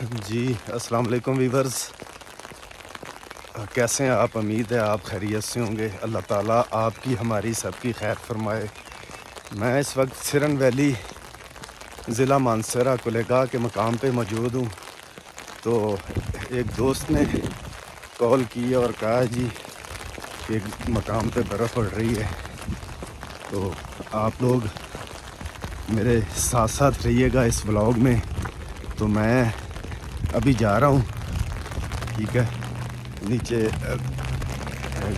جی السلام علیکم ویورز۔ کیسے ہیں؟ آپ امید ہے آپ خیریت سے ہوں گے۔ اللہ تعالیٰ آپ کی، ہماری سب کی خیر فرمائے۔ میں اس وقت سرن ویلی ضلع مانسرہ کلیگاہ کے مقام پہ موجود ہوں۔ تو ایک دوست نے کال کی اور کہا جی ایک مقام پہ برف پڑ رہی ہے۔ تو آپ لوگ میرے ساتھ ساتھ رہیے گا اس ولاگ میں۔ تو میں ابھی جا رہا ہوں۔ ٹھیک ہے۔ نیچے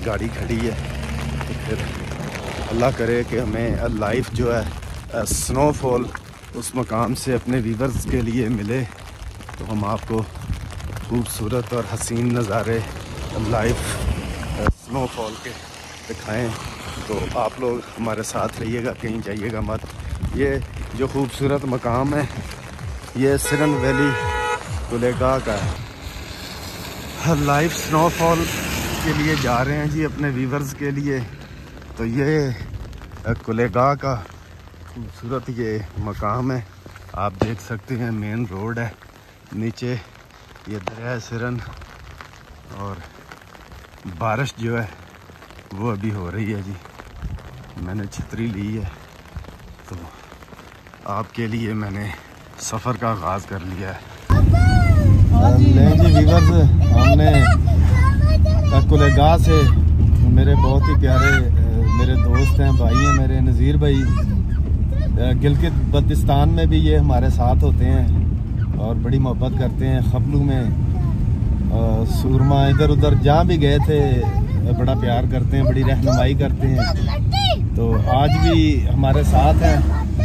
گاڑی کھڑی ہے۔ تو پھر اللہ کرے کہ ہمیں لائف جو ہے، سنو فال اس مقام سے اپنے ویورز کے لیے ملے۔ تو ہم آپ کو خوبصورت اور حسین نظارے لائف، سنو فال کے دکھائیں۔ تو آپ لوگ ہمارے ساتھ رہیے گا، کہیں جائیے گا مت۔ یہ جو خوبصورت مقام ہے، یہ سرن ویلی کلیگاہ کا ہے۔ لائف سنو فال کے لیے جا رہے ہیں جی اپنے ویورز کے لیے۔ تو یہ کلیگاہ کا خوبصورت یہ مقام ہے۔ آپ دیکھ سکتے ہیں مین روڈ ہے۔ نیچے یہ دریا سرن اور بارش جو ہے وہ ابھی ہو رہی ہے جی۔ میں نے چھتری لی ہے۔ تو آپ کے لیے میں نے سفر کا آغاز کر لیا ہے۔ لیں جی ویورز ہم نے کلیگاہ سے میرے بہت ہی پیارے میرے دوست ہیں بھائی ہیں میرے نذیر بھائی گلگت بلتستان میں بھی یہ ہمارے ساتھ ہوتے ہیں اور بڑی محبت کرتے ہیں خبلو میں سورما ادھر ادھر جہاں بھی گئے تھے بڑا پیار کرتے ہیں بڑی رہنمائی کرتے ہیں تو آج بھی ہمارے ساتھ ہیں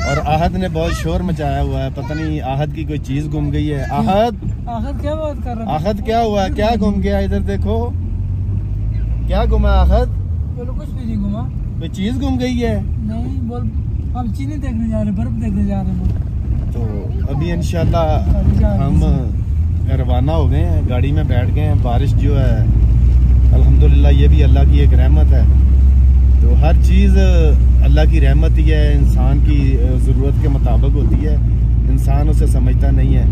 اور آہد نے بہت شور مچایا ہوا ہے پتہ نہیں آہد کی کوئی چیز گم گئی ہے آہد آخر کیا بات کر رہا کیا ہوا کیا گم گیا؟ ادھر دیکھو۔ کیا آہد بولو کچھ بھی نہیں گما۔ کوئی چیز گم گئی ہے؟ نہیں بول ہم چینی دیکھنے جا رہے ہیں برف دیکھنے جا رہے ہیں۔ تو ابھی انشاءاللہ ہم روانہ ہو گئے ہیں گاڑی میں بیٹھ گئے ہیں بارش جو ہے الحمدللہ یہ بھی اللہ کی ایک رحمت ہے۔ تو ہر چیز اللہ کی رحمت ہی ہے انسان کی ضرورت کے مطابق ہوتی ہے۔ انسان اسے سمجھتا نہیں ہے۔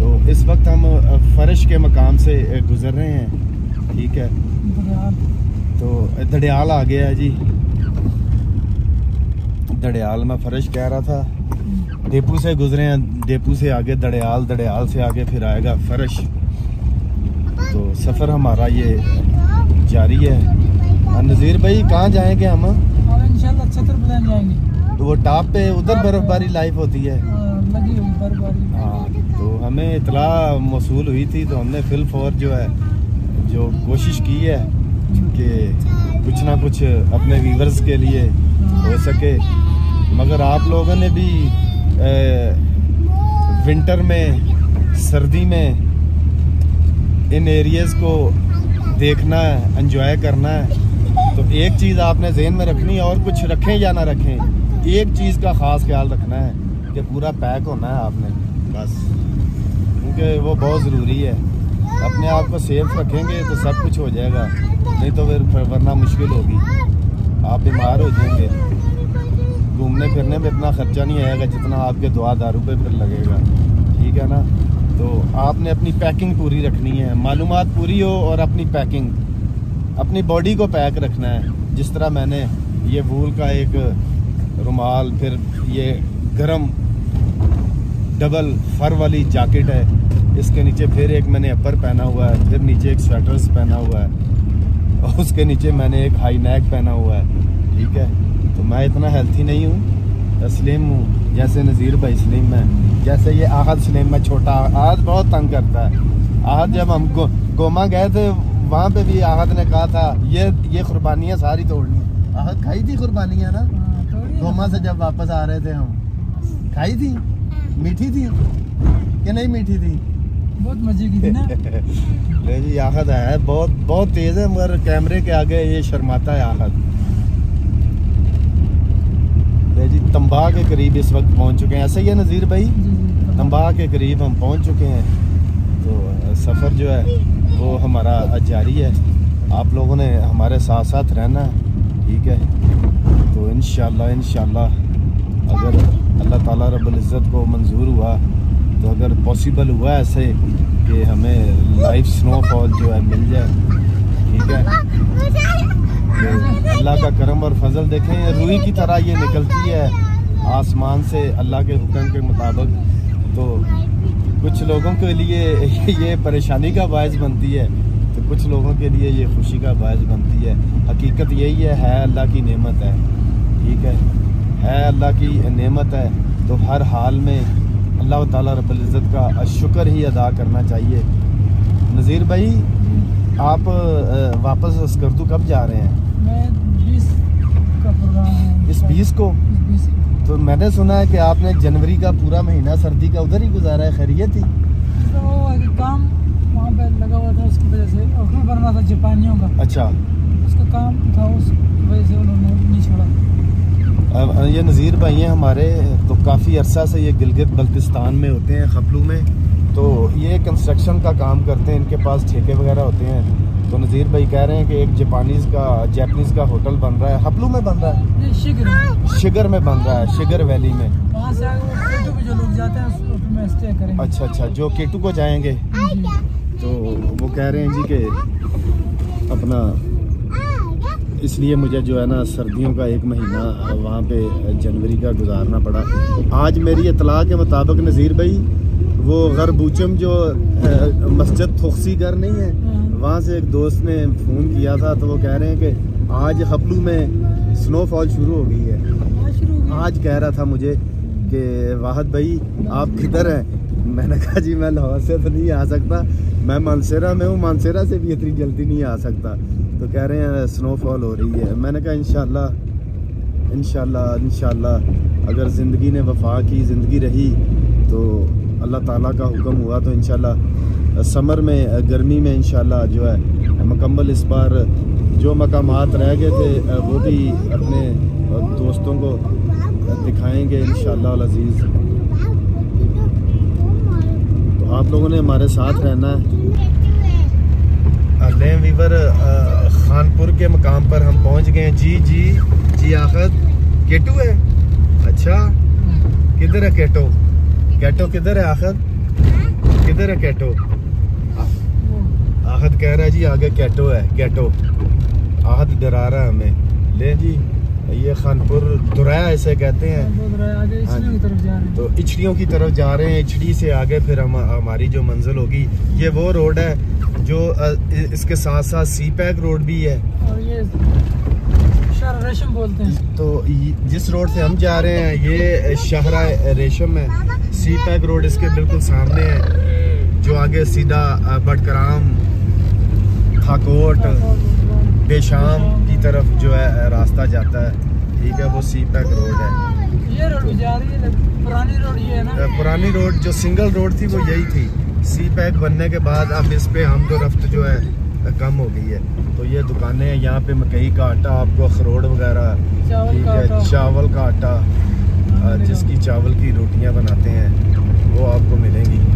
تو اس وقت ہم فرش کے مقام سے گزر رہے ہیں۔ ٹھیک ہے۔ تو دڑیال آ گیا ہے جی۔ دڑیال میں فرش کہہ رہا تھا۔ ڈیپو سے گزرے ہیں۔ ڈیپو سے آگے دڑیال دڑیال سے آگے پھر آئے گا فرش۔ تو سفر ہمارا یہ جاری ہے۔ نظیر بھائی کہاں جائیں گے ہم؟ انشاءاللہ چھتر بلین جائیں گے۔ تو وہ ٹاپ پہ ادھر برف باری لائف ہوتی ہے۔ لگی ہوئی ہاں تو ہمیں اطلاع موصول ہوئی تھی تو ہم نے فل فور جو ہے، جو کوشش کی ہے کہ کچھ نہ کچھ اپنے ویورز کے لیے ہو سکے۔ مگر آپ لوگوں نے بھی ونٹر میں، سردی میں ان ایریز کو دیکھنا ہے، انجوائے کرنا ہے۔ تو ایک چیز آپ نے ذہن میں رکھنی ہے، اور کچھ رکھیں یا نہ رکھیں، ایک چیز کا خاص خیال رکھنا ہے۔ کہ پورا پیک ہونا ہے آپ نے۔ بس۔ کیونکہ وہ بہت ضروری ہے۔ اپنے آپ کو سیف رکھیں گے تو سب کچھ ہو جائے گا۔ نہیں تو پھر ورنہ مشکل ہوگی۔ آپ بیمار ہو جائیں گے۔ گھومنے پھرنے میں اتنا خرچہ نہیں آئے گا جتنا آپ کے دعا دارو پہ پھر لگے گا۔ ٹھیک ہے نا؟ تو آپ نے اپنی پیکنگ پوری رکھنی ہے۔ معلومات پوری ہو اور اپنی پیکنگ اپنی باڈی کو پیک رکھنا ہے۔ جس طرح میں نے یہ وول کا ایک رومال پھر یہ گرم ڈبل فر والی جاکٹ ہے۔ اس کے نیچے پھر ایک میں نے اپر پہنا ہوا ہے پھر نیچے ایک سویٹرز پہنا ہوا ہے۔ اور اس کے نیچے میں نے ایک ہائی نیک پہنا ہوا ہے۔ ٹھیک ہے؟ تو میں اتنا ہیلتھی نہیں ہوں سلیم ہوں۔ جیسے نذیر بھائی سلیم ہے جیسے یہ آہد سلیم میں چھوٹا آہد بہت تنگ کرتا ہے۔ آہد جب ہم گوما گئے تھے وہاں پہ بھی آہد نے کہا تھا یہ یہ قربانیاں ساری توڑنی۔ آہد کھائی تھی قربانیاں نا؟ گوما سے جب واپس آ رہے تھے ہم۔ کھائی تھی میٹھی تھی کہ نہیں میٹھی تھی بہت مزے کی تھی نا جی آہد ہے بہت بہت تیز ہے مگر کیمرے کے آگے یہ شرماتا ہے آہد جی تمبا کے قریب اس وقت پہنچ چکے ہیں ایسے ہی ہے نذیر بھائی تمبا کے قریب ہم پہنچ چکے ہیں تو سفر جو ہے وہ ہمارا جاری ہے آپ لوگوں نے ہمارے ساتھ ساتھ رہنا ہے ٹھیک ہے تو انشاءاللہ انشاءاللہ اگر اللہ تعالیٰ رب العزت کو منظور ہوا تو اگر پاسبل ہوا ایسے کہ ہمیں لائف سنو فال جو ہے مل جائے، ٹھیک ہے؟ اللہ کا کرم اور فضل دیکھیں، روئی کی طرح یہ نکلتی ہے آسمان سے اللہ کے حکم کے مطابق۔ تو کچھ لوگوں کے لیے یہ پریشانی کا باعث بنتی ہے، تو کچھ لوگوں کے لیے یہ خوشی کا باعث بنتی ہے۔ حقیقت یہی ہے ہے اللہ کی نعمت ہے، ٹھیک ہے؟ ہے اللہ کی نعمت ہے تو ہر حال میں اللہ تعالیٰ رب العزت کا شکر ہی ادا کرنا چاہیے۔ نذیر بھائی آپ واپس اسکردو کب جا رہے ہیں؟ میں بیس کا پروگرام ہے۔ اس بیس کو؟ تو میں نے سنا ہے کہ آپ نے جنوری کا پورا مہینہ سردی کا ادھر ہی گزارا ہے خیریت تھی کام وہاں پہ لگا ہوا تھا اس کی وجہ سے اور تھا جاپانیوں کا۔ اچھا۔ اس کا کام تھا اس وجہ سے انہوں نے نہیں چھوڑا۔ یہ نذیر بھائی ہیں ہمارے تو کافی عرصہ سے یہ گلگت بلتستان میں ہوتے ہیں خپلو میں۔ تو یہ کنسٹرکشن کا کام کرتے ہیں ان کے پاس ٹھیکے وغیرہ ہوتے ہیں۔ تو نذیر بھائی کہہ رہے ہیں کہ ایک جاپانیز کا جیپنیز کا ہوٹل بن رہا ہے۔ خپلو میں بن رہا ہے؟ شگر شگر میں بن رہا ہے شگر ویلی میں۔ اچھا اچھا جو کیٹو کو جائیں گے۔ تو وہ کہہ رہے ہیں جی کہ اپنا اس لیے مجھے جو ہے نا سردیوں کا ایک مہینہ وہاں پہ جنوری کا گزارنا پڑا۔ آج میری اطلاع کے مطابق نذیر بھائی وہ غربوچم جو مسجد تھوکسی گھر نہیں ہے وہاں سے ایک دوست نے فون کیا تھا تو وہ کہہ رہے ہیں کہ آج ہپلو میں سنو فال شروع ہو گئی ہے۔ آج کہہ رہا تھا مجھے کہ واحد بھائی آپ کدھر ہیں؟ میں نے کہا جی میں لاہور سے تو نہیں آ سکتا۔ میں مانسیرا میں ہوں مانسیرا سے بھی اتنی جلدی نہیں آ سکتا۔ تو کہہ رہے ہیں سنو فال ہو رہی ہے۔ میں نے کہا انشاءاللہ انشاءاللہ انشاءاللہ، اگر زندگی نے وفا کی، زندگی رہی تو اللہ تعالیٰ کا حکم ہوا تو انشاءاللہ سمر میں، گرمی میں انشاءاللہ جو ہے، مکمل اس بار جو مقامات رہ گئے تھے، وہ بھی اپنے دوستوں کو دکھائیں گے انشاءاللہ العزیز۔ تو آپ لوگوں نے ہمارے ساتھ رہنا ہے۔ لیں ویور خانپور کے مقام پر ہم پہنچ گئے ہیں۔ جی جی جی آخر۔ کیٹو ہے؟ اچھا۔ کدھر ہے کیٹو؟ کیٹو کدھر ہے آخر؟ کدھر ہے کیٹو؟ آخد کہہ رہا ہے جی آگے کیٹو ہے، کیٹو۔ آخد ڈرا رہا ہے ہمیں۔ لے جی۔ یہ خانپور درایا اسے کہتے ہیں۔ ہاں جی۔ ہیں۔ تو اچھڑیوں کی طرف جا رہے ہیں اچھڑی سے آگے پھر ہم ہماری جو منزل ہوگی یہ وہ روڈ ہے جو اس کے ساتھ ساتھ سی پیک روڈ بھی ہے۔ اور یہ شہر ریشم بولتے ہیں۔ تو جس روڈ سے ہم جا رہے ہیں یہ شہرہ ریشم ہے۔ سی پیک روڈ اس کے بالکل سامنے ہے جو آگے سیدھا بٹکرام تھاکوٹ بیشام کی طرف جو ہے راستہ جاتا ہے۔ ٹھیک ہے وہ سی پیک روڈ ہے۔ یہ روڈ بھی جا رہی ہے پرانی روڈ یہ ہے نا۔ پرانی روڈ جو سنگل روڈ تھی وہ یہی تھی۔ سی پیک بننے کے بعد اب اس پہ ہم تو رفت جو ہے کم ہو گئی ہے۔ تو یہ دکانیں ہیں یہاں پہ مکئی کا آٹا آپ کو اخروٹ وغیرہ۔ ٹھیک ہے چاول کا آٹا جس کی چاول کی روٹیاں بناتے ہیں وہ آپ کو ملیں گی۔